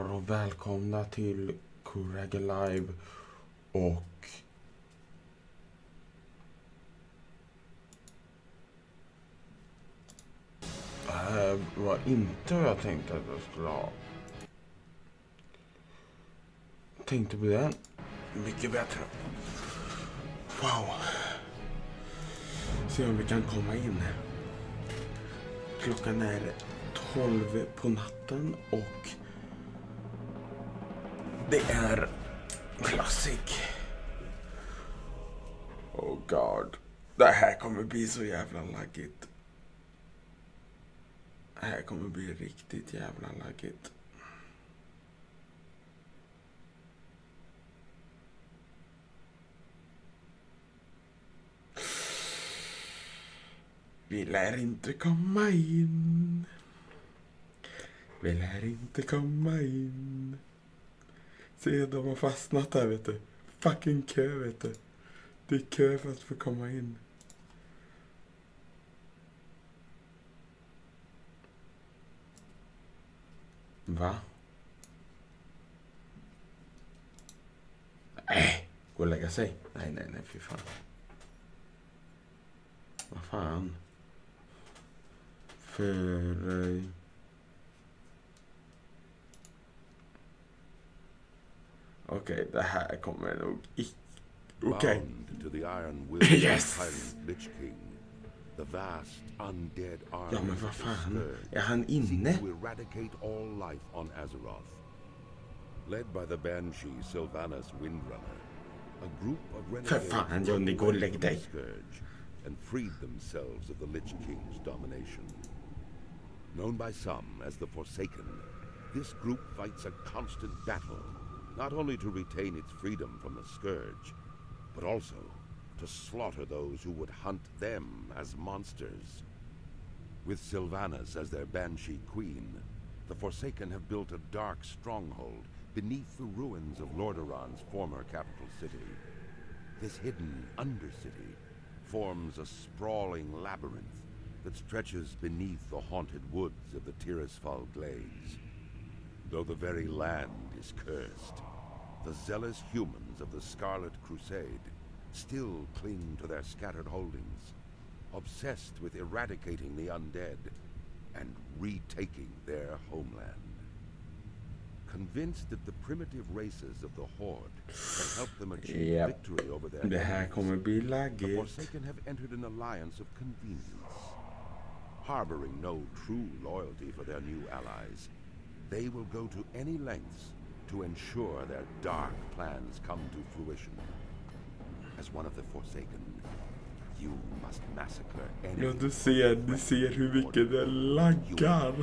och välkomna till Kurage Live och äh, Det här var inte vad jag tänkte att jag skulle ha. Tänkte på den. Mycket bättre. Wow. Se om vi kan komma in. Klockan är 12 på natten och det är Classic. Oh god. Det här kommer bli så jävla laggigt. Det här kommer bli riktigt jävla laggigt. Vi lär inte komma in. Vi lär inte komma in. Se, de har fastnat här, vet du. Fucking kö, vet du. Det är kö för att få komma in. Va? Nej, gå och lägga sig. Nej, nej, nej, fy fan. Vad fan? För... eh, Okej, det här kommer nog. Okej. Bound to the iron will of Yes! tyrant Lich King, the vast undead army Ja, men vad the fan? Är han inne? to eradicate all life on Azeroth. Led by the banshee Sylvanas Windrunner, a group of renegades fan, Johnny, gå och lägg dig. And freed themselves of the Lich King's domination. Known by some as the Forsaken, this group fights a constant battle, not only to retain its freedom from the Scourge, but also to slaughter those who would hunt them as monsters. With Sylvanas as their banshee queen, the Forsaken have built a dark stronghold beneath the ruins of Lordaeron's former capital city. This hidden undercity forms a sprawling labyrinth that stretches beneath the haunted woods of the Tirisfal Glades. Though the very land is cursed, the zealous humans of the Scarlet Crusade still cling to their scattered holdings, obsessed with eradicating the undead and retaking their homeland. Convinced that the primitive races of the Horde can help them achieve Yep. victory over their Det här enemies, kommer bli the laggigt. Forsaken have entered an alliance of convenience. Harboring no true loyalty for their new allies, they will go to any lengths to ensure their dark plans come to fruition. As one of the Forsaken, you must massacre any Ja, du ser, du ser hur mycket det laggar.